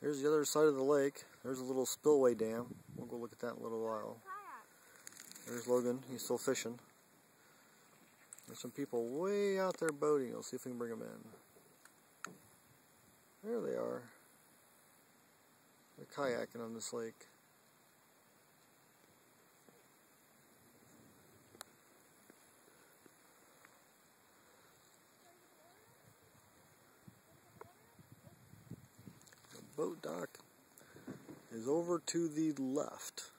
Here's the other side of the lake. There's a little spillway dam. We'll go look at that in a little while. There's Logan. He's still fishing. There's some people way out there boating. We'll see if we can bring them in. There they are. They're kayaking on this lake. Boat dock is over to the left.